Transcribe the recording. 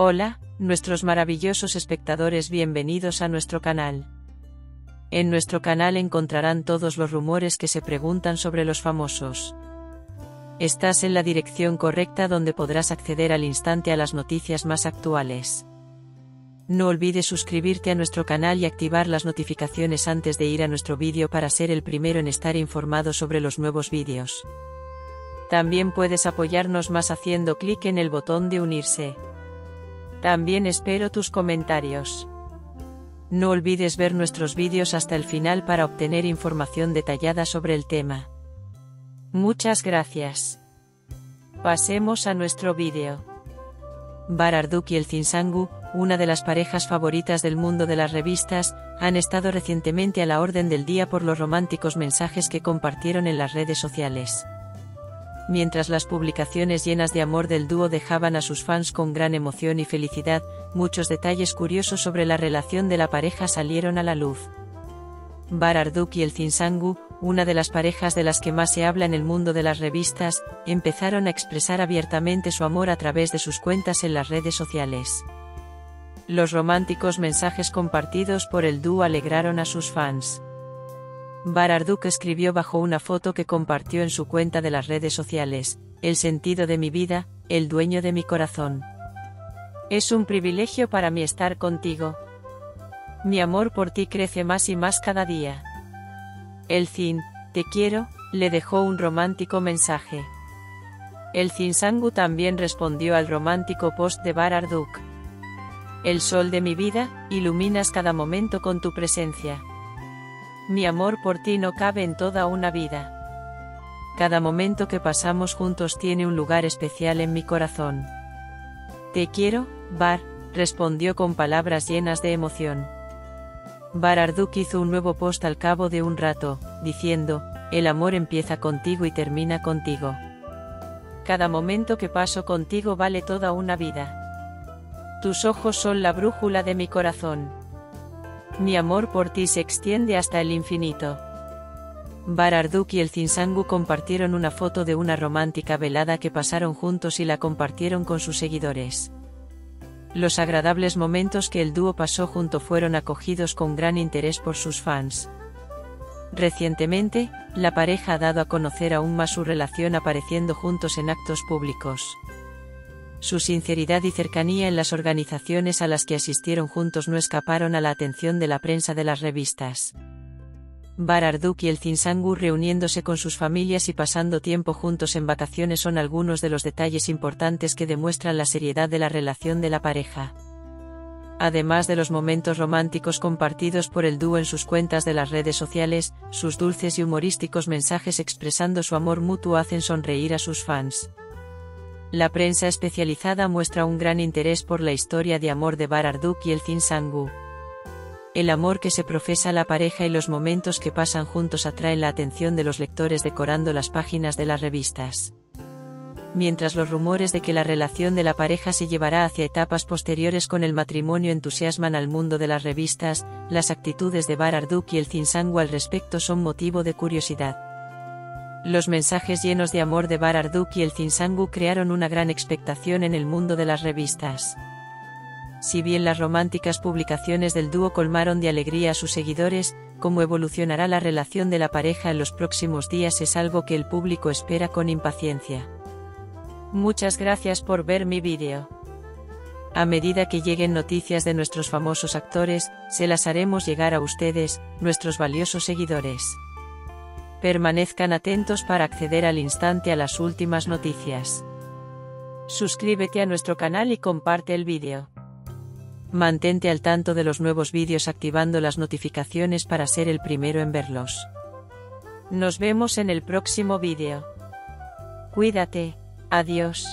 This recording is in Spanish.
Hola, nuestros maravillosos espectadores, bienvenidos a nuestro canal. En nuestro canal encontrarán todos los rumores que se preguntan sobre los famosos. Estás en la dirección correcta donde podrás acceder al instante a las noticias más actuales. No olvides suscribirte a nuestro canal y activar las notificaciones antes de ir a nuestro vídeo para ser el primero en estar informado sobre los nuevos vídeos. También puedes apoyarnos más haciendo clic en el botón de unirse. También espero tus comentarios. No olvides ver nuestros vídeos hasta el final para obtener información detallada sobre el tema. Muchas gracias. Pasemos a nuestro vídeo. Bararduk y el Zinsangu, una de las parejas favoritas del mundo de las revistas, han estado recientemente a la orden del día por los románticos mensajes que compartieron en las redes sociales. Mientras las publicaciones llenas de amor del dúo dejaban a sus fans con gran emoción y felicidad, muchos detalles curiosos sobre la relación de la pareja salieron a la luz. Bararduk y el Zinsangu, una de las parejas de las que más se habla en el mundo de las revistas, empezaron a expresar abiertamente su amor a través de sus cuentas en las redes sociales. Los románticos mensajes compartidos por el dúo alegraron a sus fans. Bararduk escribió bajo una foto que compartió en su cuenta de las redes sociales, El sentido de mi vida, el dueño de mi corazón. Es un privilegio para mí estar contigo. Mi amor por ti crece más y más cada día. El Zin, te quiero, le dejó un romántico mensaje. El Zinsangu también respondió al romántico post de Bararduk. El sol de mi vida, iluminas cada momento con tu presencia. Mi amor por ti no cabe en toda una vida. Cada momento que pasamos juntos tiene un lugar especial en mi corazón. Te quiero, Bar, respondió con palabras llenas de emoción. Bararduk hizo un nuevo post al cabo de un rato, diciendo, el amor empieza contigo y termina contigo. Cada momento que paso contigo vale toda una vida. Tus ojos son la brújula de mi corazón. Mi amor por ti se extiende hasta el infinito. Bararduk y el Zinsangu compartieron una foto de una romántica velada que pasaron juntos y la compartieron con sus seguidores. Los agradables momentos que el dúo pasó junto fueron acogidos con gran interés por sus fans. Recientemente, la pareja ha dado a conocer aún más su relación apareciendo juntos en actos públicos. Su sinceridad y cercanía en las organizaciones a las que asistieron juntos no escaparon a la atención de la prensa de las revistas. Bararduk y el Zinsangu reuniéndose con sus familias y pasando tiempo juntos en vacaciones son algunos de los detalles importantes que demuestran la seriedad de la relación de la pareja. Además de los momentos románticos compartidos por el dúo en sus cuentas de las redes sociales, sus dulces y humorísticos mensajes expresando su amor mutuo hacen sonreír a sus fans. La prensa especializada muestra un gran interés por la historia de amor de Bararduk y el Zinsangu. El amor que se profesa la pareja y los momentos que pasan juntos atraen la atención de los lectores decorando las páginas de las revistas. Mientras los rumores de que la relación de la pareja se llevará hacia etapas posteriores con el matrimonio entusiasman al mundo de las revistas, las actitudes de Bararduk y el Zinsangu al respecto son motivo de curiosidad. Los mensajes llenos de amor de Bararduk y el Zinsangu crearon una gran expectación en el mundo de las revistas. Si bien las románticas publicaciones del dúo colmaron de alegría a sus seguidores, cómo evolucionará la relación de la pareja en los próximos días es algo que el público espera con impaciencia. Muchas gracias por ver mi vídeo. A medida que lleguen noticias de nuestros famosos actores, se las haremos llegar a ustedes, nuestros valiosos seguidores. Permanezcan atentos para acceder al instante a las últimas noticias. Suscríbete a nuestro canal y comparte el vídeo. Mantente al tanto de los nuevos vídeos activando las notificaciones para ser el primero en verlos. Nos vemos en el próximo vídeo. Cuídate, adiós.